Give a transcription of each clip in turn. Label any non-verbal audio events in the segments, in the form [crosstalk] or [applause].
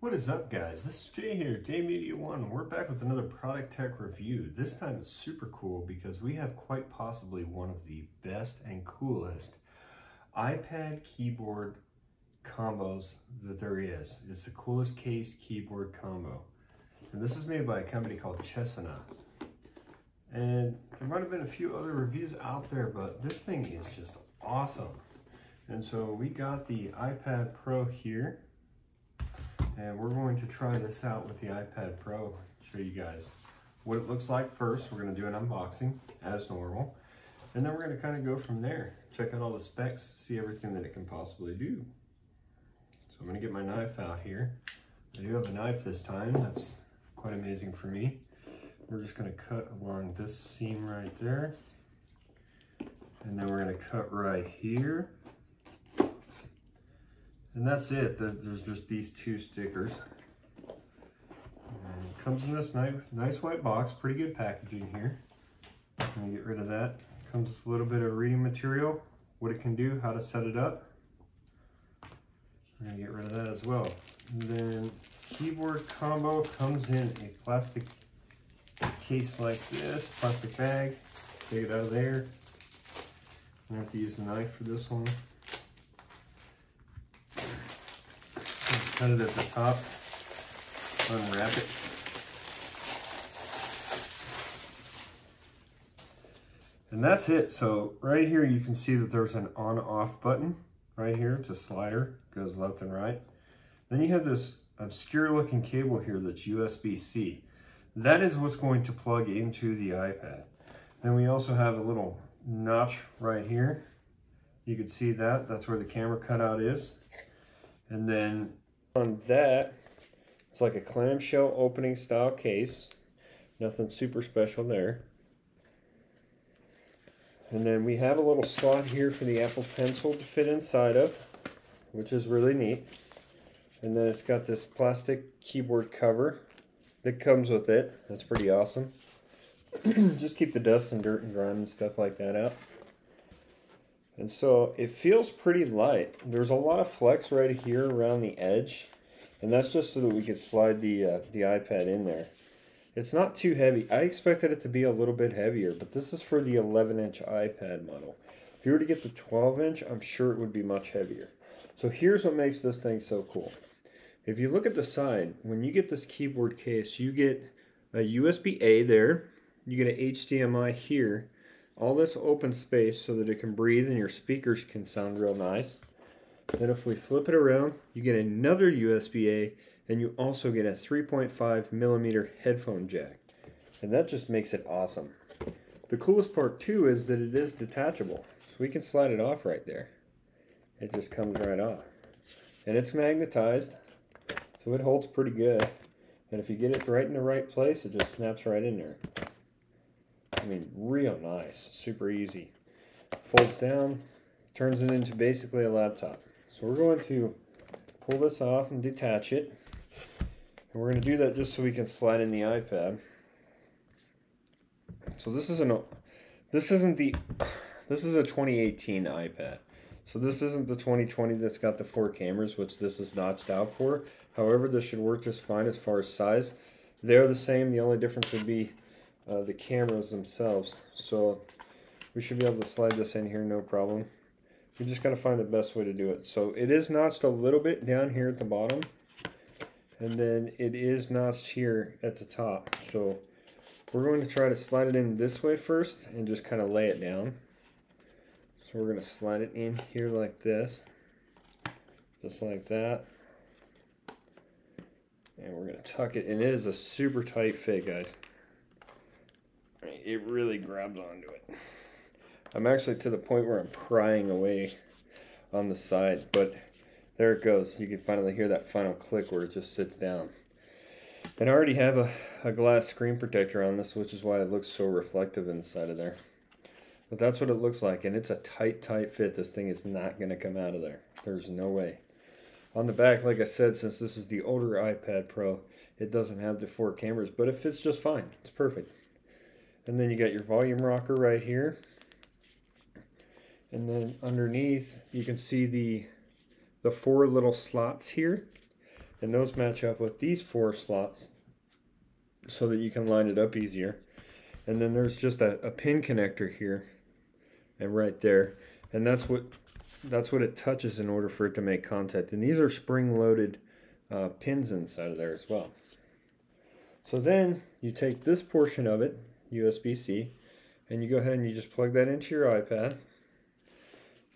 What is up guys? This is Jay here, Jay Media One. We're back with another Product Tech review. This time it's super cool because we have quite possibly one of the best and coolest iPad keyboard combos that there is. It's the coolest case keyboard combo. And this is made by a company called Chesona. And there might have been a few other reviews out there, but this thing is just awesome. And so we got the iPad Pro here and we're going to try this out with the iPad Pro, show you guys what it looks like first. We're gonna do an unboxing as normal. And then we're gonna kind of go from there. Check out all the specs, see everything that it can possibly do. So I'm gonna get my knife out here. I do have a knife this time. That's quite amazing for me. We're just gonna cut along this seam right there. And then we're gonna cut right here. And that's it. There's just these two stickers. And comes in this nice, nice white box. Pretty good packaging here. I'm gonna get rid of that. Comes with a little bit of reading material, what it can do, how to set it up. I'm gonna get rid of that as well. And then keyboard combo comes in a plastic case like this, plastic bag. Take it out of there. I have to use a knife for this one. Cut it at the top, unwrap it. And that's it. So right here, you can see that there's an on off button right here. It's a slider, goes left and right. Then you have this obscure looking cable here that's USB-C. That is what's going to plug into the iPad. Then we also have a little notch right here. You can see that, that's where the camera cutout is. And then on that, it's like a clamshell opening style case. Nothing super special there. And then we have a little slot here for the Apple Pencil to fit inside of, which is really neat. And then it's got this plastic keyboard cover that comes with it. That's pretty awesome. [clears throat] Just keep the dust and dirt and grime and stuff like that out. And so it feels pretty light. There's a lot of flex right here around the edge. And that's just so that we could slide the, uh, the iPad in there. It's not too heavy. I expected it to be a little bit heavier, but this is for the 11 inch iPad model. If you were to get the 12 inch, I'm sure it would be much heavier. So here's what makes this thing so cool. If you look at the side, when you get this keyboard case, you get a USB-A there, you get an HDMI here, all this open space so that it can breathe and your speakers can sound real nice. Then if we flip it around, you get another USB-A and you also get a 3.5 millimeter headphone jack. And that just makes it awesome. The coolest part too is that it is detachable. So we can slide it off right there. It just comes right off. And it's magnetized, so it holds pretty good. And if you get it right in the right place, it just snaps right in there. I mean, real nice, super easy. Folds down, turns it into basically a laptop. So we're going to pull this off and detach it. And we're going to do that just so we can slide in the iPad. So this is an this isn't the this is a 2018 iPad. So this isn't the 2020 that's got the four cameras, which this is notched out for. However, this should work just fine as far as size. They're the same. The only difference would be uh, the cameras themselves. So we should be able to slide this in here no problem. We just got to find the best way to do it. So it is notched a little bit down here at the bottom. And then it is notched here at the top. So we're going to try to slide it in this way first and just kind of lay it down. So we're going to slide it in here like this. Just like that. And we're going to tuck it. And it is a super tight fit, guys. It really grabs onto it. I'm actually to the point where I'm prying away on the side, but there it goes. You can finally hear that final click where it just sits down. And I already have a, a glass screen protector on this, which is why it looks so reflective inside of there. But that's what it looks like, and it's a tight, tight fit. This thing is not going to come out of there. There's no way. On the back, like I said, since this is the older iPad Pro, it doesn't have the four cameras, but it fits just fine. It's perfect. And then you got your volume rocker right here. And then underneath, you can see the, the four little slots here. and those match up with these four slots so that you can line it up easier. And then there's just a, a pin connector here and right there. And that's what that's what it touches in order for it to make contact. And these are spring-loaded uh, pins inside of there as well. So then you take this portion of it, USB-C, and you go ahead and you just plug that into your iPad.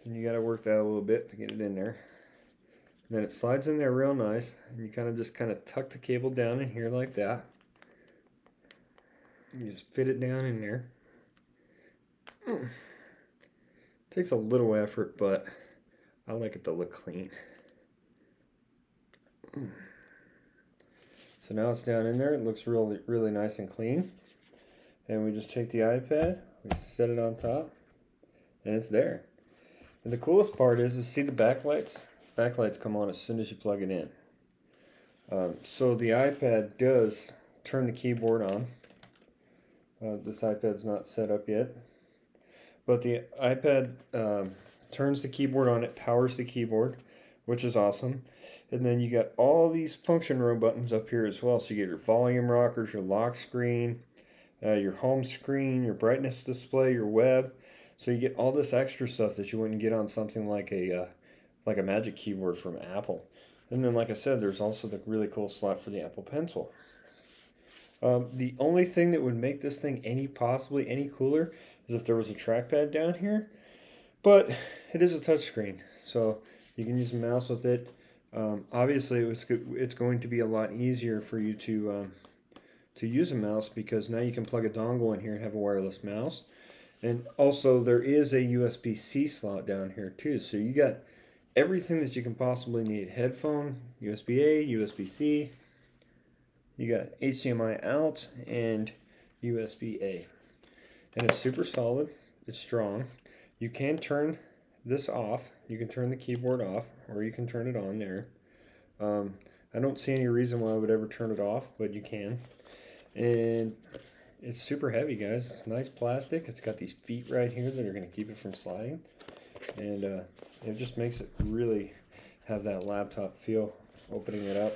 And you got to work that a little bit to get it in there. And then it slides in there real nice, and you kind of just kind of tuck the cable down in here like that. You just fit it down in there. [clears throat] Takes a little effort, but I like it to look clean. [clears throat] So now it's down in there. It looks really, really nice and clean. And we just take the iPad, we set it on top, and it's there. And the coolest part is, is see the backlights? Backlights come on as soon as you plug it in. Um, so the iPad does turn the keyboard on. Uh, this iPad's not set up yet. But the iPad um, turns the keyboard on, it powers the keyboard, which is awesome. And then you got all these function row buttons up here as well. So you get your volume rockers, your lock screen, uh, your home screen, your brightness display, your web. So you get all this extra stuff that you wouldn't get on something like a uh, like a Magic Keyboard from Apple. And then, like I said, there's also the really cool slot for the Apple Pencil. Um, the only thing that would make this thing any possibly any cooler is if there was a trackpad down here. But it is a touchscreen, so you can use a mouse with it. Um, obviously, it's it's going to be a lot easier for you to um, to use a mouse because now you can plug a dongle in here and have a wireless mouse. And also, there is a USB-C slot down here too, so you got everything that you can possibly need. Headphone, USB-A, USB-C. You got HDMI out and USB-A. And it's super solid. It's strong. You can turn this off. You can turn the keyboard off or you can turn it on there. Um, I don't see any reason why I would ever turn it off, but you can. And it's super heavy, guys. It's nice plastic. It's got these feet right here that are going to keep it from sliding. And uh, it just makes it really have that laptop feel opening it up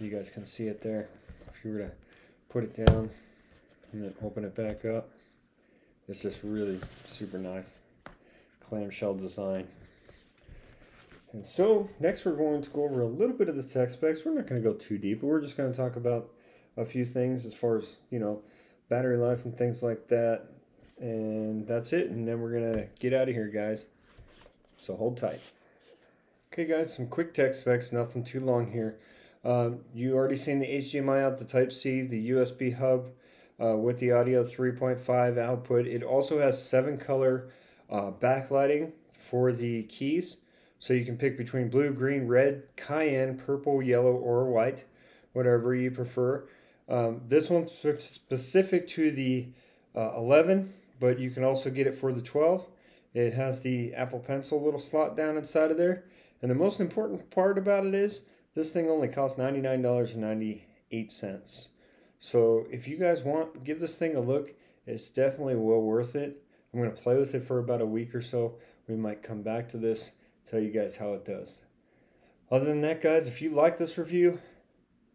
you guys can see it there if you were to put it down and then open it back up it's just really super nice clamshell design and so next we're going to go over a little bit of the tech specs we're not going to go too deep but we're just going to talk about a few things as far as you know battery life and things like that and that's it and then we're gonna get out of here guys so hold tight. Okay guys, some quick tech specs, nothing too long here. Um, you already seen the HDMI out, the Type-C, the USB hub uh, with the audio 3.5 output. It also has seven color uh, backlighting for the keys. So you can pick between blue, green, red, cayenne, purple, yellow, or white, whatever you prefer. Um, this one's specific to the uh, 11, but you can also get it for the 12. It has the Apple Pencil little slot down inside of there. And the most important part about it is this thing only costs $99.98. So if you guys want, give this thing a look. It's definitely well worth it. I'm going to play with it for about a week or so. We might come back to this, tell you guys how it does. Other than that, guys, if you like this review,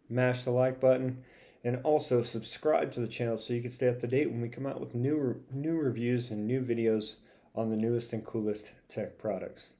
mash the like button and also subscribe to the channel so you can stay up to date when we come out with new new reviews and new videos on the newest and coolest tech products.